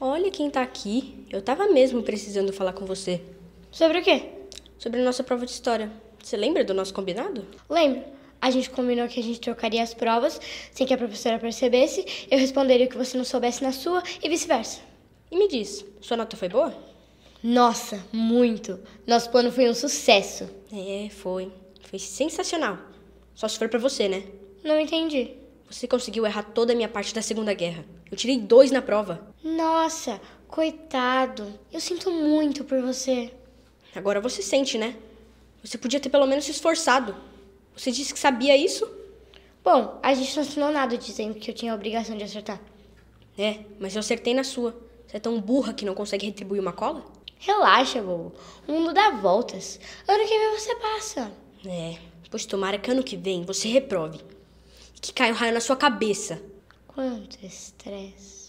Olha quem tá aqui. Eu tava mesmo precisando falar com você. Sobre o quê? Sobre a nossa prova de história. Você lembra do nosso combinado? Lembro. A gente combinou que a gente trocaria as provas sem que a professora percebesse. Eu responderia o que você não soubesse na sua e vice-versa. E me diz, sua nota foi boa? Nossa, muito. Nosso plano foi um sucesso. É, foi. Foi sensacional. Só se for pra você, né? Não entendi. Você conseguiu errar toda a minha parte da Segunda Guerra. Eu tirei dois na prova. Nossa, coitado. Eu sinto muito por você. Agora você sente, né? Você podia ter pelo menos se esforçado. Você disse que sabia isso? Bom, a gente não assinou nada dizendo que eu tinha a obrigação de acertar. É, mas eu acertei na sua. Você é tão burra que não consegue retribuir uma cola? Relaxa, bobo. O mundo dá voltas. Ano que vem você passa. É, pois tomara que ano que vem você reprove. Que caia um raio na sua cabeça. Quanto estresse.